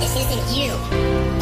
This isn't you.